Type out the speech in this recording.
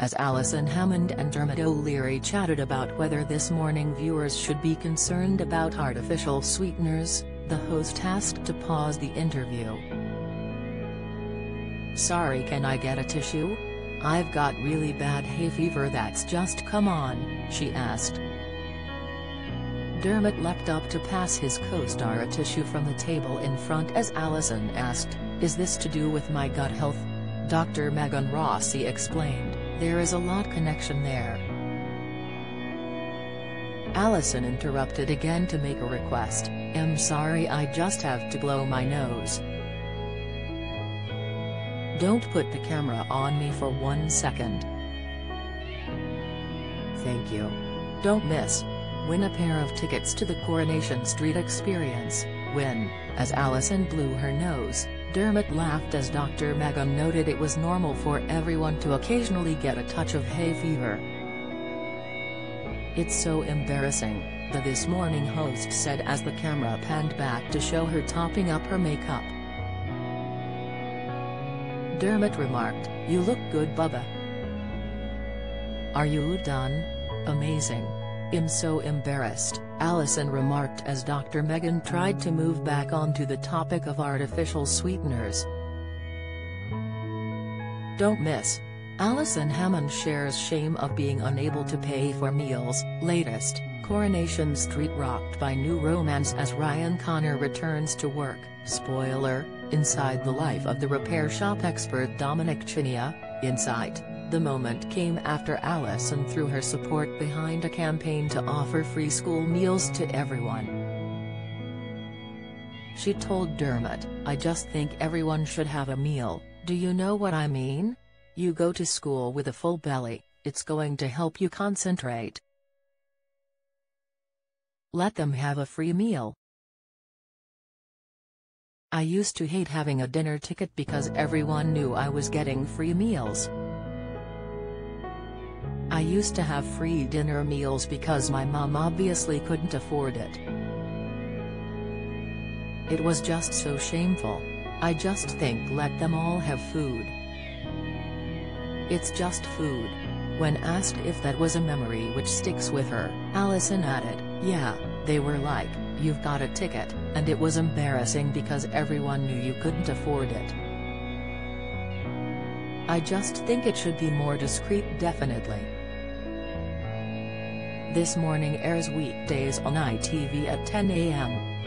as Alison Hammond and Dermot O'Leary chatted about whether this morning viewers should be concerned about artificial sweeteners, the host asked to pause the interview. Sorry can I get a tissue? I've got really bad hay fever that's just come on, she asked. Dermot leapt up to pass his co-star a tissue from the table in front as Alison asked, Is this to do with my gut health? Dr. Megan Rossi explained, there is a lot connection there. Alison interrupted again to make a request, I'm sorry I just have to blow my nose. Don't put the camera on me for one second. Thank you. Don't miss. Win a pair of tickets to the Coronation Street Experience, win, as Alison blew her nose, Dermot laughed as Dr. Megan noted it was normal for everyone to occasionally get a touch of hay fever. It's so embarrassing, the This Morning host said as the camera panned back to show her topping up her makeup. Dermot remarked, You look good Bubba. Are you done? Amazing. I'm so embarrassed, Alison remarked as Dr. Megan tried to move back onto the topic of artificial sweeteners. Don't miss. Alison Hammond shares shame of being unable to pay for meals, latest, Coronation Street rocked by new romance as Ryan Connor returns to work, spoiler, inside the life of the repair shop expert Dominic Chinea, Insight. The moment came after Alison threw her support behind a campaign to offer free school meals to everyone. She told Dermot, I just think everyone should have a meal, do you know what I mean? You go to school with a full belly, it's going to help you concentrate. Let them have a free meal. I used to hate having a dinner ticket because everyone knew I was getting free meals. I used to have free dinner meals because my mom obviously couldn't afford it. It was just so shameful. I just think let them all have food. It's just food. When asked if that was a memory which sticks with her, Alison added, yeah, they were like, you've got a ticket, and it was embarrassing because everyone knew you couldn't afford it. I just think it should be more discreet definitely. This Morning airs weekdays on ITV at 10 a.m.